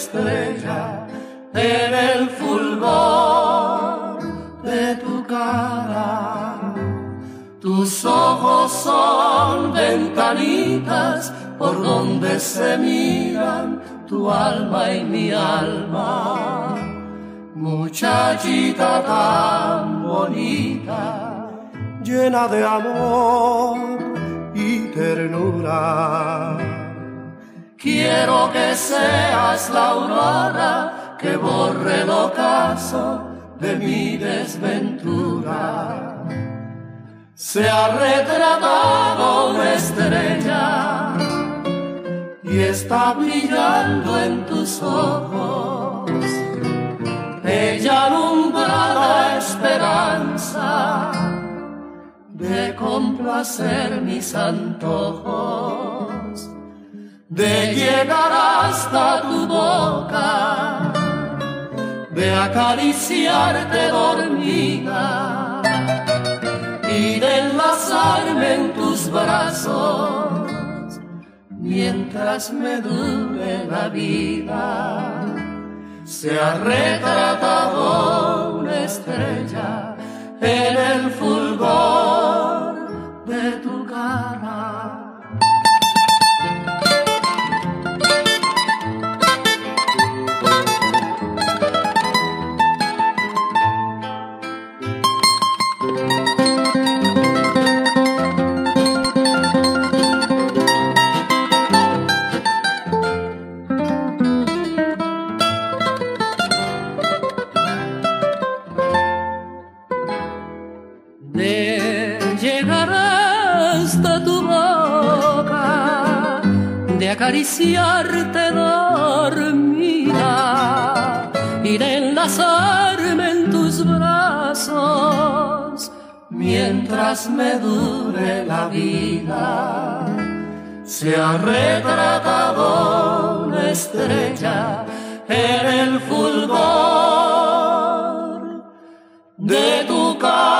estrella en el fulgor de tu cara. Por donde se miran tu alma y mi alma. Muchachita tan bonita, llena de amor y ternura. Quiero que seas la aurora que borre el ocaso de mi desventura. Se ha retratado una estrella y está brillando en tus ojos. Ella alumbra la esperanza de complacer mis antojos, de llegar hasta tu boca, de acariciarte dormida brazos mientras me dure la vida. Se ha retratado una estrella en el fulgor tu boca, de acariciarte dormida y de enlazarme en tus brazos mientras me dure la vida. Se ha retratado una estrella en el fulgor de tu cara.